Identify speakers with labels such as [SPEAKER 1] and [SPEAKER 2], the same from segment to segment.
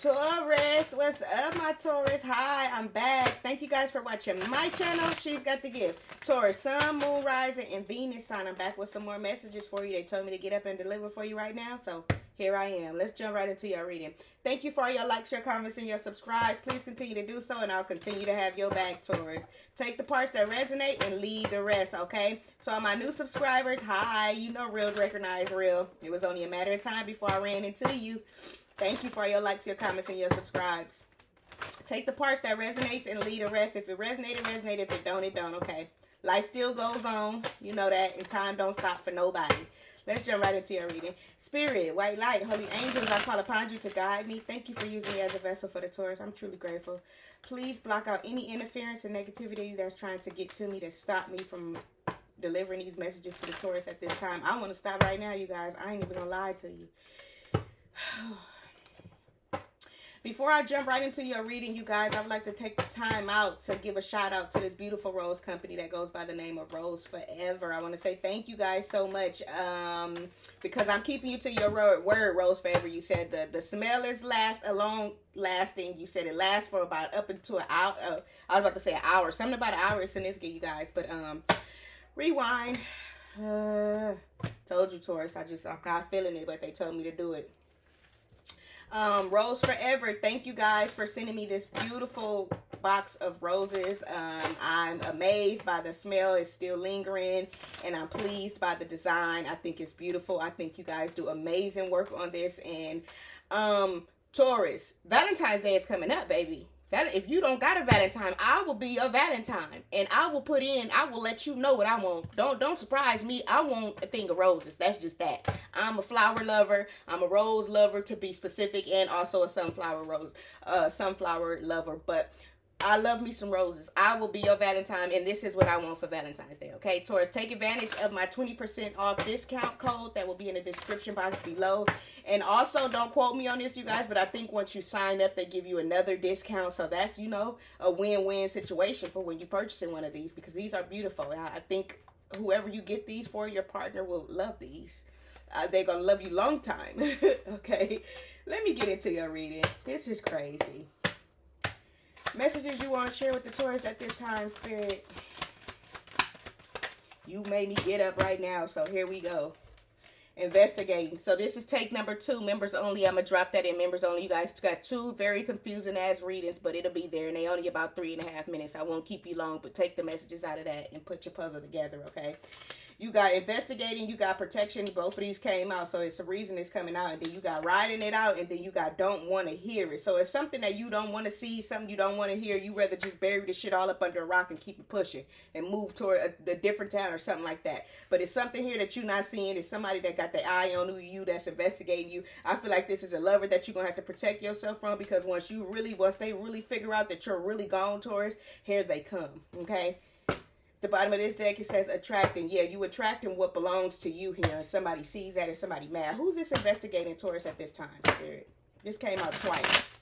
[SPEAKER 1] Taurus, what's up, my Taurus? Hi, I'm back. Thank you guys for watching my channel. She's got the gift. Taurus, Sun, Moon, Rising, and Venus sign. I'm back with some more messages for you. They told me to get up and deliver for you right now, so here I am. Let's jump right into your reading. Thank you for all your likes, your comments, and your subscribes. Please continue to do so, and I'll continue to have your back, Taurus. Take the parts that resonate and leave the rest, okay? So, all my new subscribers, hi. You know real recognize real. It was only a matter of time before I ran into you. Thank you for your likes, your comments, and your subscribes. Take the parts that resonates and leave the rest. If it resonated, resonate. If it don't, it don't, okay? Life still goes on. You know that. And time don't stop for nobody. Let's jump right into your reading. Spirit, white light, holy angels, I call upon you to guide me. Thank you for using me as a vessel for the Taurus. I'm truly grateful. Please block out any interference and negativity that's trying to get to me to stop me from delivering these messages to the Taurus at this time. I want to stop right now, you guys. I ain't even going to lie to you. Before I jump right into your reading, you guys, I would like to take the time out to give a shout out to this beautiful rose company that goes by the name of Rose Forever. I want to say thank you guys so much um, because I'm keeping you to your word, Rose Forever. You said the, the smell is last, a long lasting. You said it lasts for about up into an hour. Uh, I was about to say an hour. Something about an hour is significant, you guys. But um, rewind. Uh, told you, Taurus. I just, I'm not feeling it, but they told me to do it. Um, Rose Forever, thank you guys for sending me this beautiful box of roses. Um, I'm amazed by the smell. It's still lingering, and I'm pleased by the design. I think it's beautiful. I think you guys do amazing work on this. And um, Taurus, Valentine's Day is coming up, baby. If you don't got a Valentine, I will be a Valentine, and I will put in. I will let you know what I want. Don't don't surprise me. I want a thing of roses. That's just that. I'm a flower lover. I'm a rose lover to be specific, and also a sunflower rose, uh, sunflower lover. But I love me some roses. I will be your Valentine, and this is what I want for Valentine's Day. Okay, Taurus, take advantage of my 20% off discount code that will be in the description box below. And also, don't quote me on this, you guys, but I think once you sign up, they give you another discount. So that's, you know, a win-win situation for when you're purchasing one of these because these are beautiful. I think whoever you get these for, your partner will love these. Uh, they're going to love you long time. okay, let me get into your reading. This is crazy. Messages you want to share with the Taurus at this time, Spirit. You made me get up right now, so here we go. Investigating. So this is take number two, members only. I'm going to drop that in members only. You guys got two very confusing ass readings, but it'll be there. And they only about three and a half minutes. I won't keep you long, but take the messages out of that and put your puzzle together, okay? You got investigating, you got protection. Both of these came out, so it's a reason it's coming out. And then you got riding it out, and then you got don't want to hear it. So it's something that you don't want to see, something you don't want to hear. You rather just bury the shit all up under a rock and keep it pushing and move toward a, a different town or something like that. But it's something here that you're not seeing. It's somebody that got the eye on you that's investigating you. I feel like this is a lover that you're gonna have to protect yourself from because once you really, once they really figure out that you're really gone towards, here they come. Okay the bottom of this deck, it says attracting. Yeah, you attracting what belongs to you here. Somebody sees that and somebody mad. Who's this investigating Taurus at this time, Spirit? This came out twice.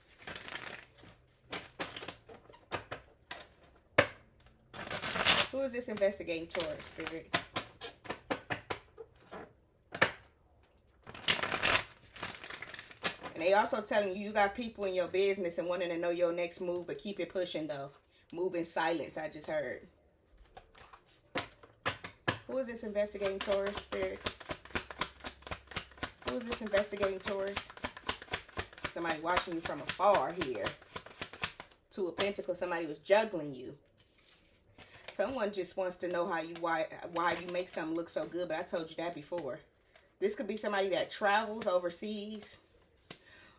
[SPEAKER 1] Who is this investigating Taurus, Spirit? And they also telling you you got people in your business and wanting to know your next move, but keep it pushing though. Move in silence, I just heard. Who is this investigating Taurus spirit? Who is this investigating Taurus? Somebody watching you from afar here. Two of Pentacles, somebody was juggling you. Someone just wants to know how you why why you make something look so good, but I told you that before. This could be somebody that travels overseas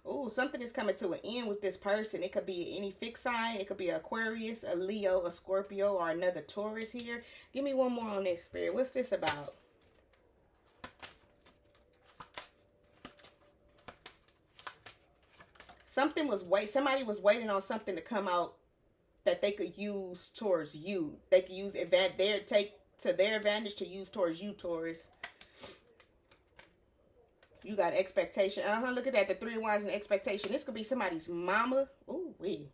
[SPEAKER 1] Oh, something is coming to an end with this person. It could be any fixed sign. It could be Aquarius, a Leo, a Scorpio, or another Taurus here. Give me one more on this, Spirit. What's this about? Something was wait. Somebody was waiting on something to come out that they could use towards you. They could use it. Their take to their advantage to use towards you, Taurus. You got expectation. Uh-huh. Look at that. The three of wands and expectation. This could be somebody's mama. Ooh, wee.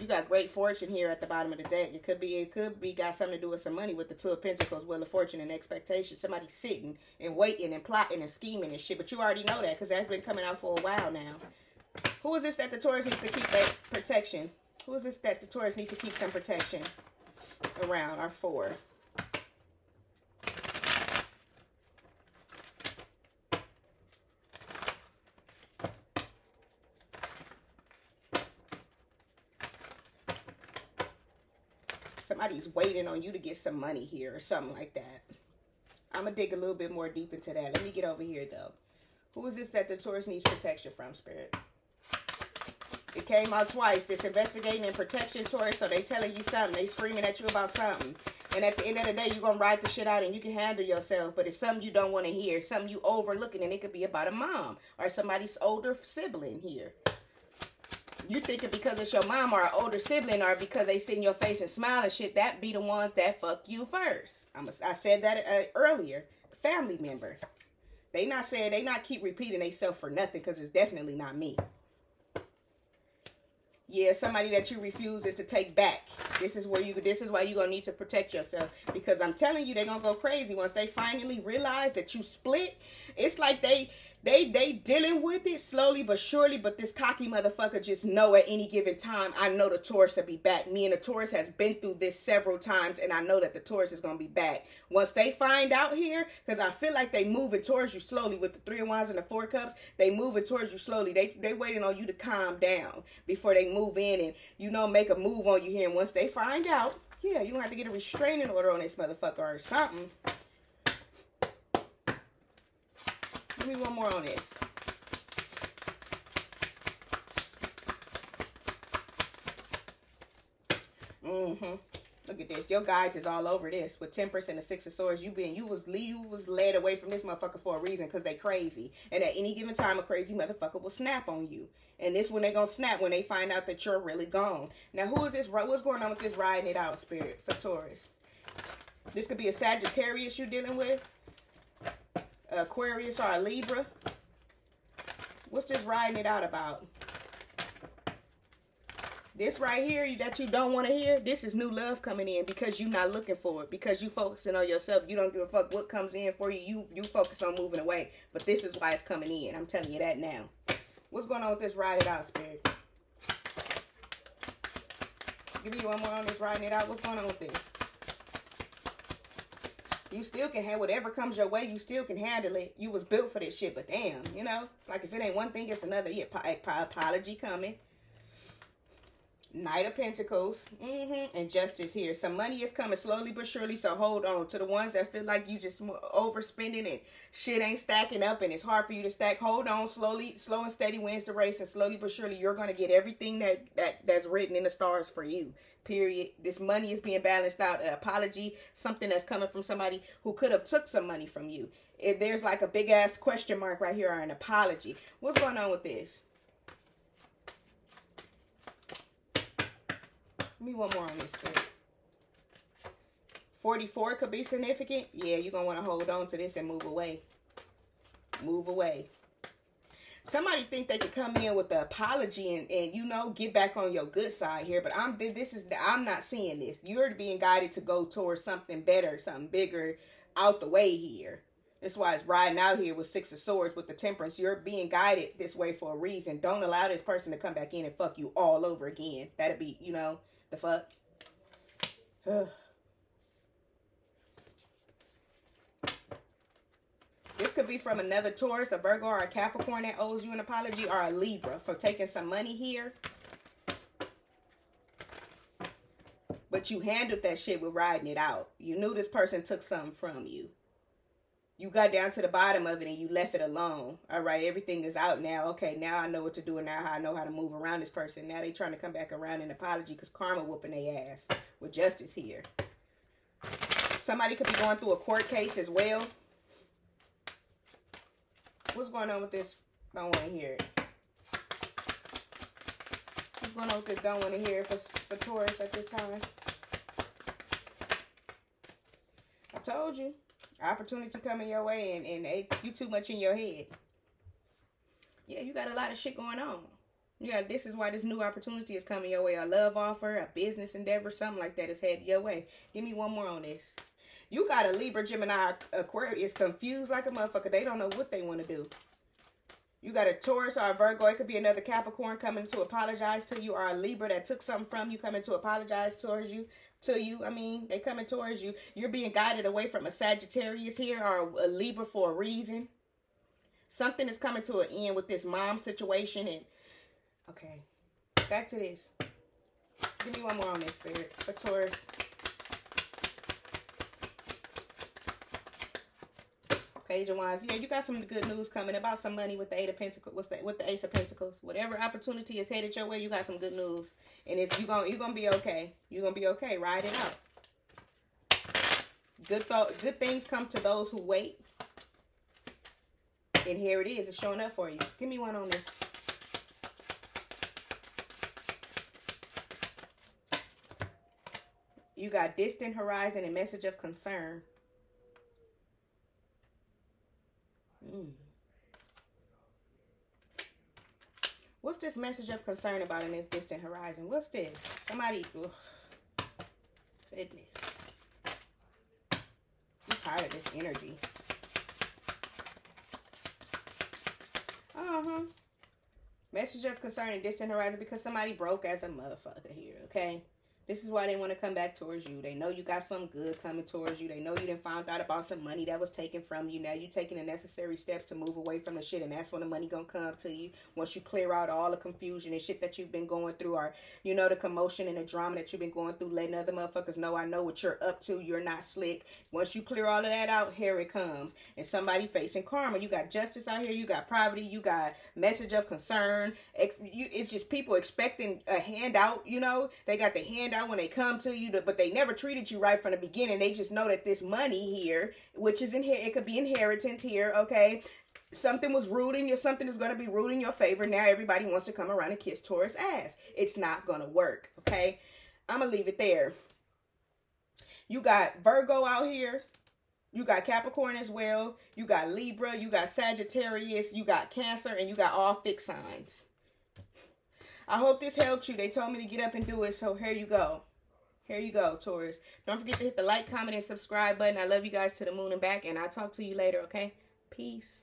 [SPEAKER 1] You got great fortune here at the bottom of the deck. It could be, it could be got something to do with some money with the two of pentacles, wheel of fortune and expectation. Somebody sitting and waiting and plotting and scheming and shit. But you already know that because that's been coming out for a while now. Who is this that the Taurus needs to keep that protection? Who is this that the Taurus needs to keep some protection around? Our four. Somebody's waiting on you to get some money here or something like that. I'm going to dig a little bit more deep into that. Let me get over here, though. Who is this that the Taurus needs protection from, Spirit? It came out twice. This investigating and protection Taurus. So they telling you something. They screaming at you about something. And at the end of the day, you're going to ride the shit out and you can handle yourself. But it's something you don't want to hear. Something you overlooking. And it could be about a mom or somebody's older sibling here. You thinking because it's your mom or an older sibling or because they sit in your face and smile and shit, that be the ones that fuck you first. I'm a, I said that uh, earlier. Family member. They not saying, they not keep repeating themselves for nothing because it's definitely not me. Yeah, somebody that you refusing to take back. This is where you this is why you're gonna need to protect yourself. Because I'm telling you, they're gonna go crazy once they finally realize that you split. It's like they they they dealing with it slowly but surely, but this cocky motherfucker just know at any given time, I know the Taurus will be back. Me and the Taurus has been through this several times, and I know that the Taurus is gonna be back. Once they find out here, because I feel like they moving towards you slowly with the three of wands and the four cups, they moving towards you slowly. They they waiting on you to calm down before they move in and you know make a move on you here. And once they find out, yeah, you gonna have to get a restraining order on this motherfucker or something. Give me one more on this. Mm-hmm. Look at this. Your guys is all over this with 10% of Six of Swords. You been you was you was led away from this motherfucker for a reason because they crazy. And at any given time, a crazy motherfucker will snap on you. And this when they gonna snap when they find out that you're really gone. Now, who is this? What's going on with this riding it out spirit for Taurus? This could be a Sagittarius you're dealing with. Aquarius or a Libra. What's this riding it out about? This right here that you don't want to hear, this is new love coming in because you're not looking for it. Because you focusing on yourself. You don't give a fuck what comes in for you. You you focus on moving away. But this is why it's coming in. I'm telling you that now. What's going on with this ride it out spirit? Give me one more on this riding it out. What's going on with this? You still can have whatever comes your way. You still can handle it. You was built for this shit, but damn, you know, like if it ain't one thing, it's another. Yeah, apology coming. Knight of Pentacles. Mm-hmm. And Justice here. Some money is coming slowly but surely, so hold on. To the ones that feel like you just overspending and shit ain't stacking up and it's hard for you to stack, hold on. Slowly, slow and steady wins the race. And slowly but surely, you're going to get everything that, that that's written in the stars for you period. This money is being balanced out. An apology, something that's coming from somebody who could have took some money from you. If there's like a big ass question mark right here or an apology. What's going on with this? Me one more on this thing. 44 could be significant. Yeah, you're going to want to hold on to this and move away. Move away somebody think they could come in with the apology and, and you know get back on your good side here but i'm this is i'm not seeing this you're being guided to go towards something better something bigger out the way here that's why it's riding out here with six of swords with the temperance you're being guided this way for a reason don't allow this person to come back in and fuck you all over again that'd be you know the fuck This could be from another Taurus, a Virgo, or a Capricorn that owes you an apology, or a Libra for taking some money here. But you handled that shit with riding it out. You knew this person took something from you. You got down to the bottom of it and you left it alone. All right, everything is out now. Okay, now I know what to do and now I know how to move around this person. Now they trying to come back around an apology because karma whooping their ass with justice here. Somebody could be going through a court case as well. What's going on with this? I Don't want to hear it. What's going on with this? Don't want to hear it for, for Taurus at this time. I told you. Opportunity coming your way and, and you too much in your head. Yeah, you got a lot of shit going on. Yeah, this is why this new opportunity is coming your way. A love offer, a business endeavor, something like that is headed your way. Give me one more on this. You got a Libra, Gemini, Aquarius confused like a motherfucker. They don't know what they want to do. You got a Taurus or a Virgo. It could be another Capricorn coming to apologize to you or a Libra that took something from you coming to apologize towards you. To you, I mean, they coming towards you. You're being guided away from a Sagittarius here or a Libra for a reason. Something is coming to an end with this mom situation. And okay, back to this. Give me one more on this spirit for Taurus. Page of Wands. Yeah, you got some good news coming about some money with the Eight of Pentacles. What's that? With the Ace of Pentacles. Whatever opportunity is headed your way, you got some good news, and it's you gonna you're gonna be okay. You're gonna be okay. Ride it. Good thought. Good things come to those who wait. And here it is. It's showing up for you. Give me one on this. You got distant horizon and message of concern. Mm. What's this message of concern about in this distant horizon? What's this? Somebody, ugh. goodness. I'm tired of this energy. Uh-huh. Message of concern in distant horizon because somebody broke as a motherfucker here, okay? This is why they want to come back towards you. They know you got some good coming towards you. They know you didn't found out about some money that was taken from you. Now you're taking the necessary steps to move away from the shit, and that's when the money gonna come to you. Once you clear out all the confusion and shit that you've been going through, or you know the commotion and the drama that you've been going through, letting other motherfuckers know I know what you're up to. You're not slick. Once you clear all of that out, here it comes. And somebody facing karma. You got justice out here. You got poverty. You got message of concern. It's just people expecting a handout. You know they got the handout out when they come to you, but they never treated you right from the beginning. They just know that this money here, which is in here, it could be inheritance here, okay? Something was rooting your, something is going to be rooting your favor. Now everybody wants to come around and kiss Taurus ass. It's not going to work, okay? I'm going to leave it there. You got Virgo out here. You got Capricorn as well. You got Libra. You got Sagittarius. You got Cancer. And you got all fixed signs. I hope this helped you. They told me to get up and do it, so here you go. Here you go, Taurus. Don't forget to hit the like, comment, and subscribe button. I love you guys to the moon and back, and I'll talk to you later, okay? Peace.